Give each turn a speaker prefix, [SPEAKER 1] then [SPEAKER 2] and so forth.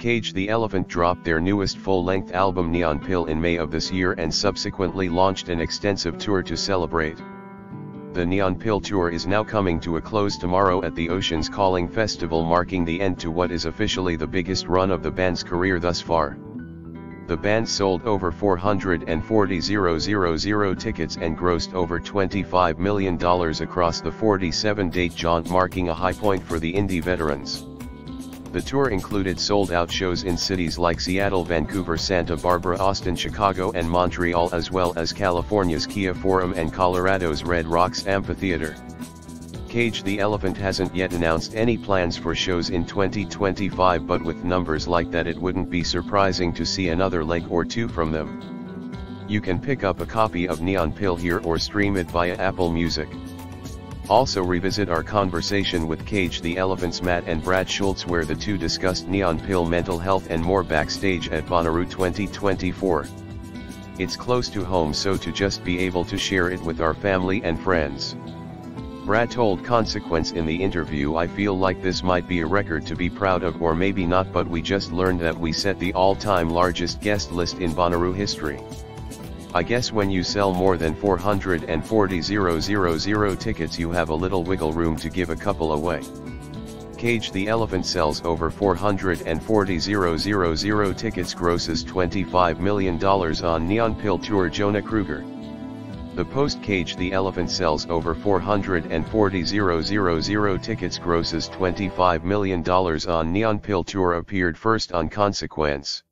[SPEAKER 1] Cage the Elephant dropped their newest full-length album Neon Pill in May of this year and subsequently launched an extensive tour to celebrate. The Neon Pill Tour is now coming to a close tomorrow at the Oceans Calling Festival marking the end to what is officially the biggest run of the band's career thus far. The band sold over 440,000 tickets and grossed over $25 million across the 47-date jaunt marking a high point for the indie veterans. The tour included sold-out shows in cities like Seattle, Vancouver, Santa Barbara, Austin, Chicago and Montreal as well as California's Kia Forum and Colorado's Red Rocks Amphitheater. Cage the Elephant hasn't yet announced any plans for shows in 2025 but with numbers like that it wouldn't be surprising to see another leg or two from them. You can pick up a copy of Neon Pill here or stream it via Apple Music. Also revisit our conversation with Cage the Elephant's Matt and Brad Shultz where the two discussed neon pill mental health and more backstage at Bonnaroo 2024. It's close to home so to just be able to share it with our family and friends. Brad told Consequence in the interview I feel like this might be a record to be proud of or maybe not but we just learned that we set the all-time largest guest list in Bonnaroo history. I guess when you sell more than 440,000 tickets you have a little wiggle room to give a couple away. Cage the Elephant sells over 440,000 tickets grosses $25 million on Neon Pill Tour Jonah Krueger. The post Cage the Elephant sells over 440,000 tickets grosses $25 million on Neon Pill Tour appeared first on Consequence.